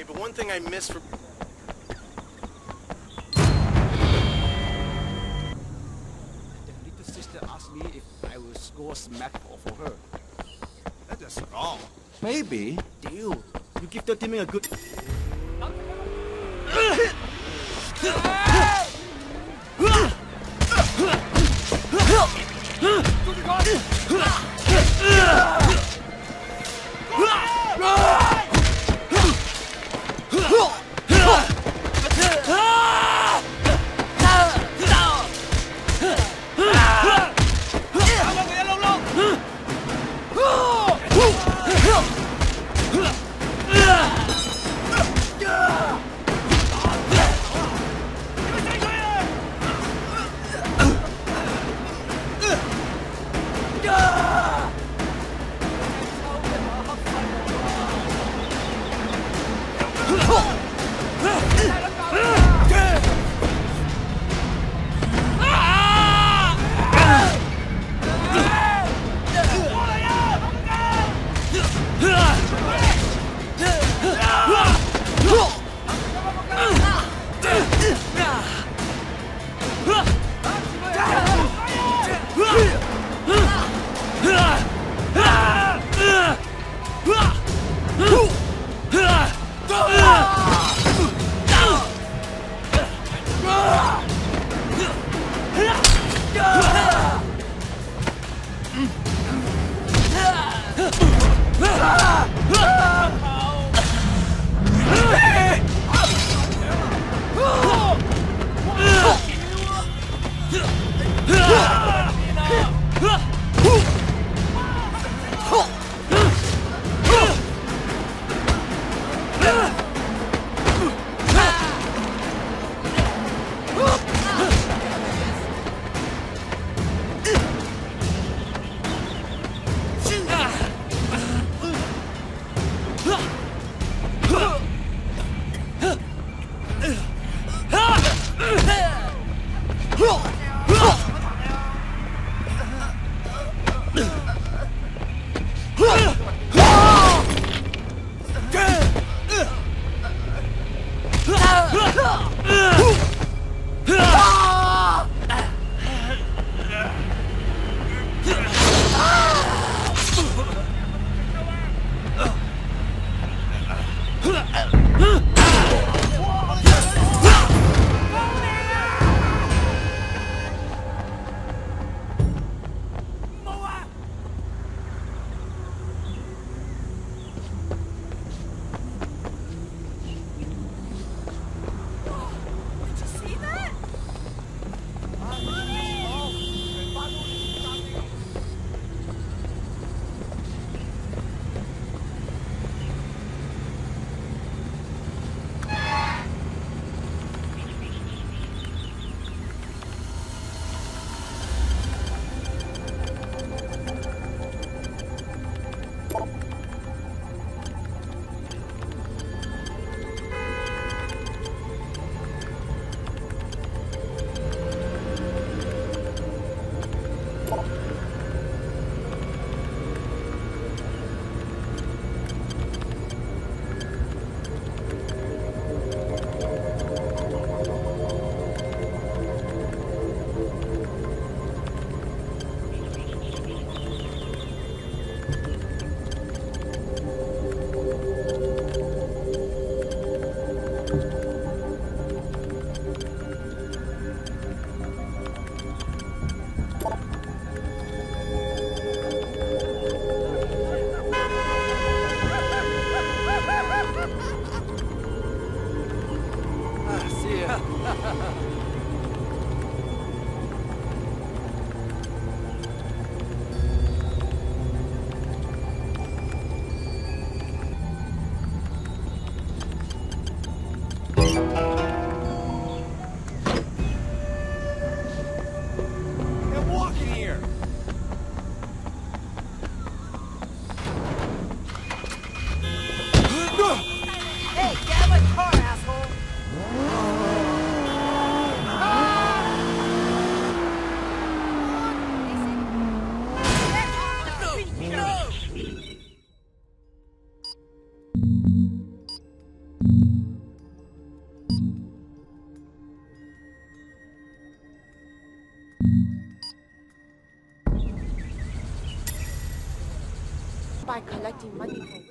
okay, but one thing I miss from... The little sister asked me if I will score smackball for her. That is wrong. Maybe. Deal. You give the team a good... you. By collecting money for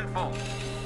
We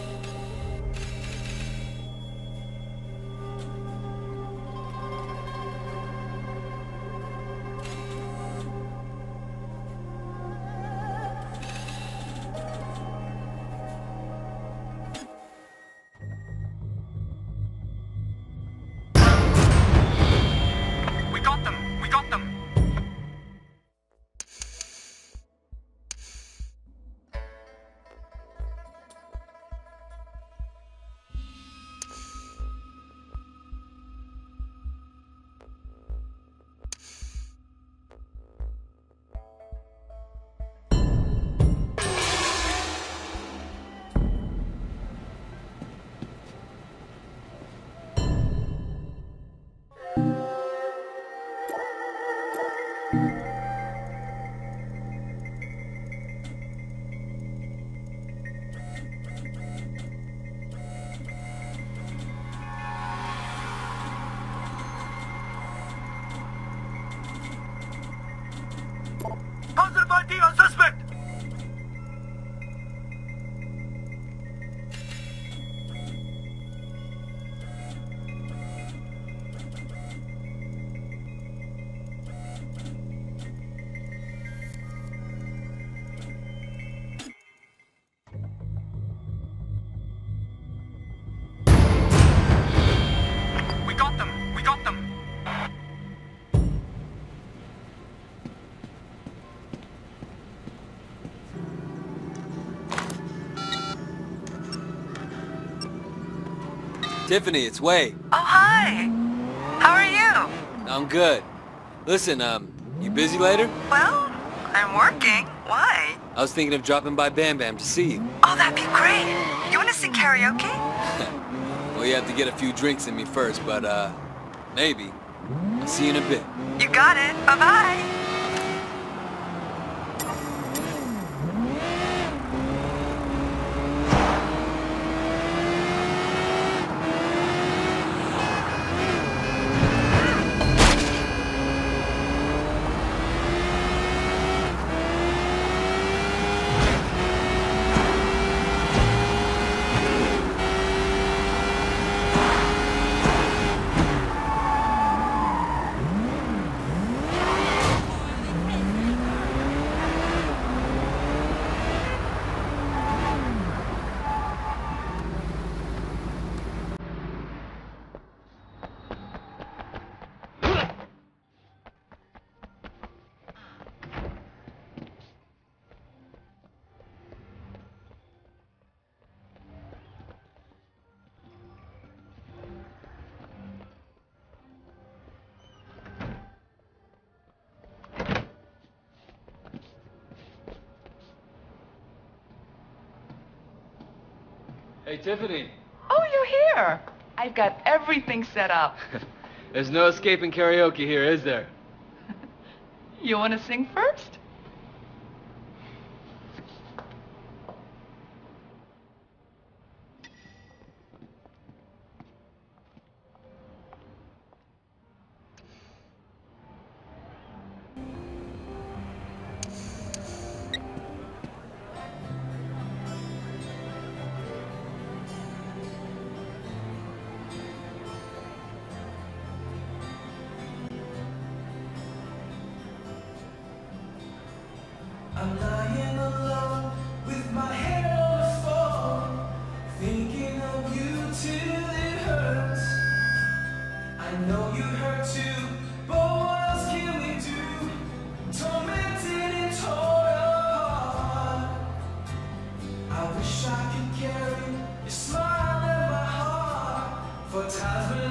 Tiffany, it's Wei. Oh, hi. How are you? I'm good. Listen, um, you busy later? Well, I'm working. Why? I was thinking of dropping by Bam Bam to see you. Oh, that'd be great. You want to sing karaoke? Well, you have to get a few drinks in me first, but, uh, maybe. I'll see you in a bit. You got it. Bye-bye. Hey, Tiffany. Oh, you're here. I've got everything set up. There's no escaping karaoke here, is there? You want to sing first? I'm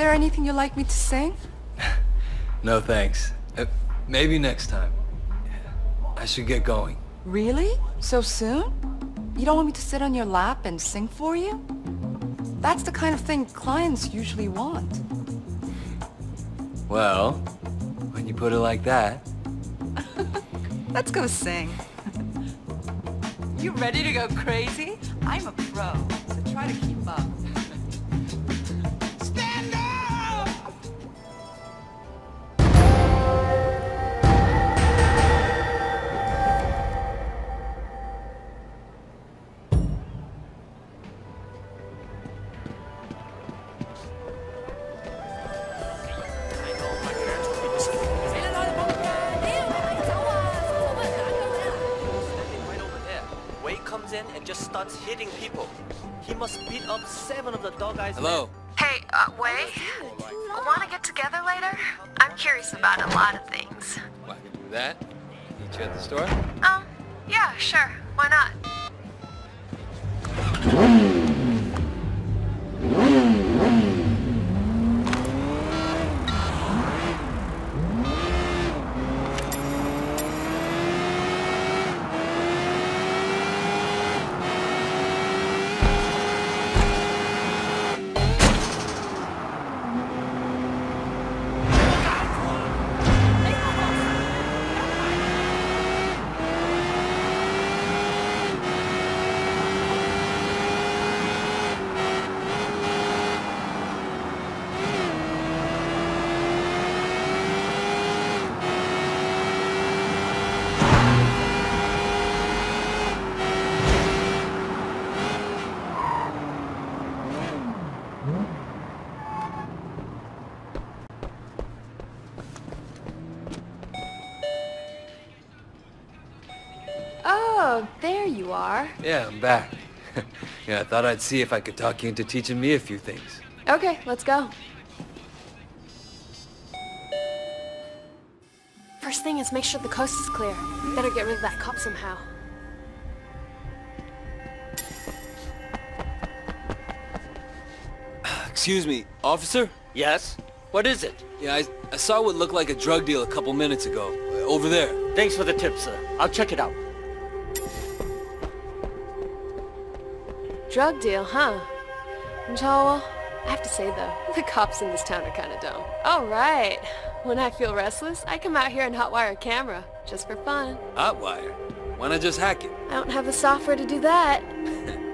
there anything you'd like me to sing? No thanks. Uh, maybe next time. I should get going. Really? So soon? You don't want me to sit on your lap and sing for you? That's the kind of thing clients usually want. Well, when you put it like that. Let's go sing. you ready to go crazy? I'm a pro, so try to keep up. Comes in and just starts hitting people. He must beat up seven of the dog eyes. Hello? Hey, uh, Wei, want to get together later? I'm curious about a lot of things. Well, I can do that. Meet you at the store? Um, yeah, sure. Why not? Are. Yeah, I'm back. yeah, I thought I'd see if I could talk you into teaching me a few things. Okay, let's go. First thing is make sure the coast is clear. Better get rid of that cop somehow. Excuse me, officer? Yes? What is it? Yeah, I, I saw what looked like a drug deal a couple minutes ago. Over there. Thanks for the tip, sir. I'll check it out. Drug deal, huh? Joel, I have to say though, the cops in this town are kind of dumb. All right. When I feel restless, I come out here and hotwire a camera, just for fun. Hotwire. Why not just hack it? I don't have the software to do that.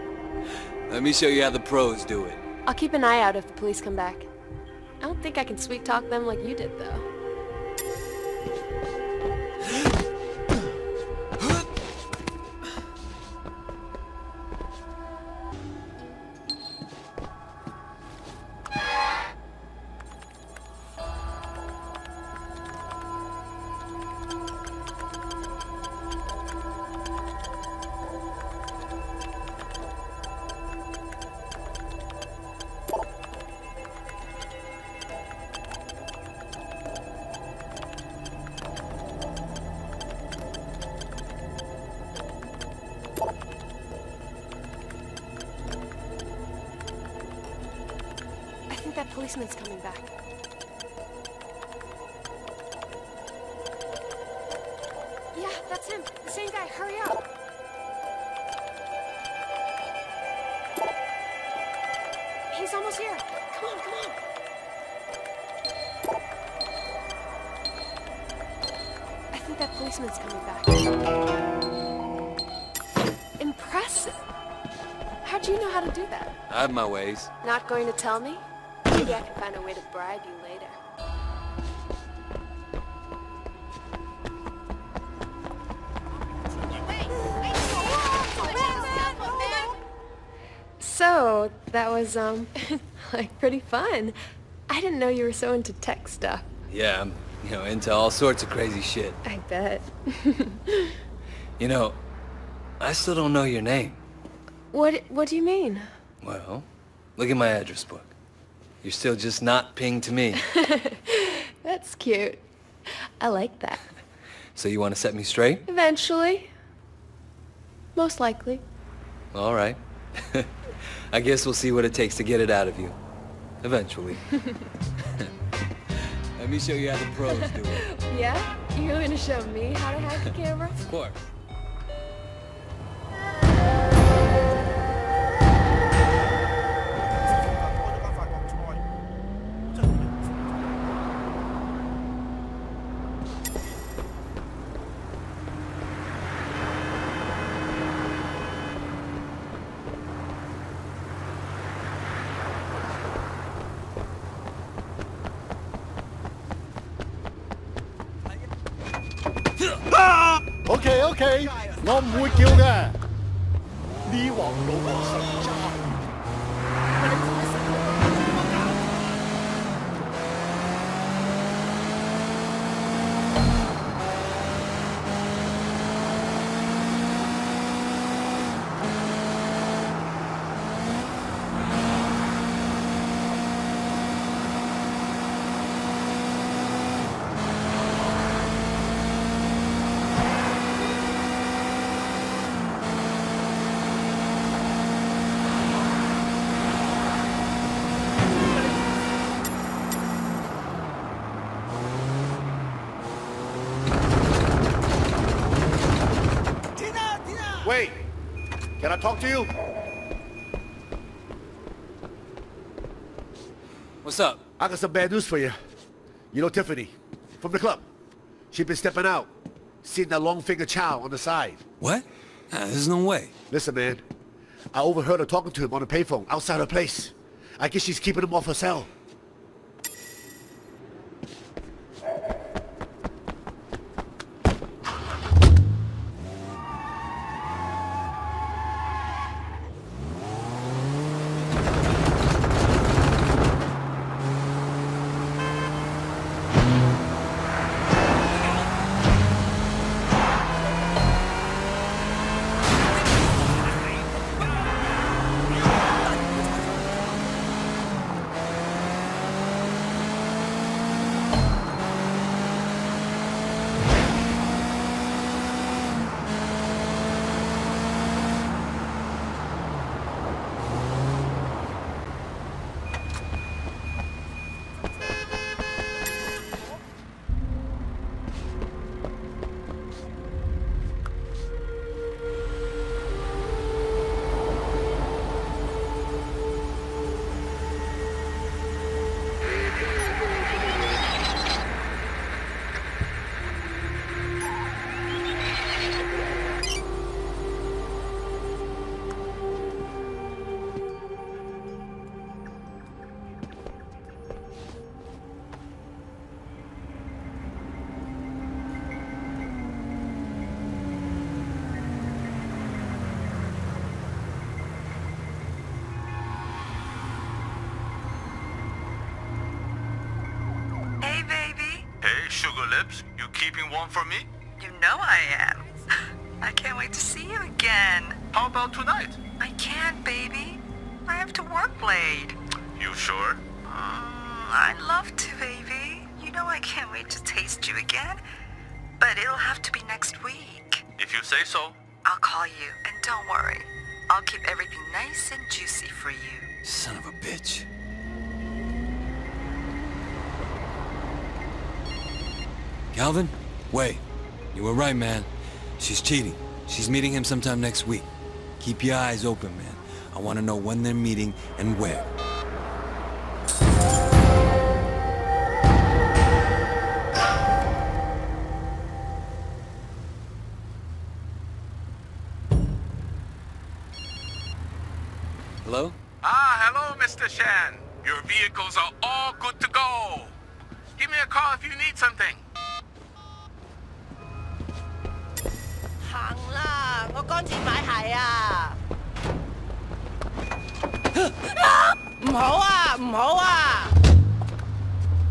Let me show you how the pros do it. I'll keep an eye out if the police come back. I don't think I can sweet talk them like you did, though. Think that policeman's coming back. Yeah, that's him. The same guy. Hurry up. He's almost here. Come on, come on. I think that policeman's coming back. Impressive. How'd you know how to do that? I have my ways. Not going to tell me? Maybe I can find a way to bribe you later. So, that was, um, like, pretty fun. I didn't know you were so into tech stuff. Yeah, I'm, you know, into all sorts of crazy shit. I bet. You know, I still don't know your name. What, what do you mean? Well, look at my address book. You're still just not ping to me. That's cute. I like that. So you want to set me straight? Eventually. Most likely. All right. I guess we'll see what it takes to get it out of you. Eventually. Let me show you how the pros do it. Yeah? You're gonna show me how to hack the camera? Of course. OK 我唔會叫嘅。呢王老婆實 can I talk to you? What's up? I got some bad news for you. You know Tiffany from the club. She been stepping out, seeing that long finger chow on the side. What? Ah, there's no way. Listen, man, I overheard her talking to him on a payphone outside her place. I guess she's keeping him off her cell. Lips? You keeping one for me? You know I am. I can't wait to see you again. How about tonight? I can't, baby. I have to work late. You sure? Mm, I'd love to, baby. You know I can't wait to taste you again. But it'll have to be next week. If you say so. I'll call you, and don't worry. I'll keep everything nice and juicy for you. Son of a bitch. Calvin? Wait. You were right, man. She's cheating. She's meeting him sometime next week. Keep your eyes open, man. I want to know when they're meeting and where.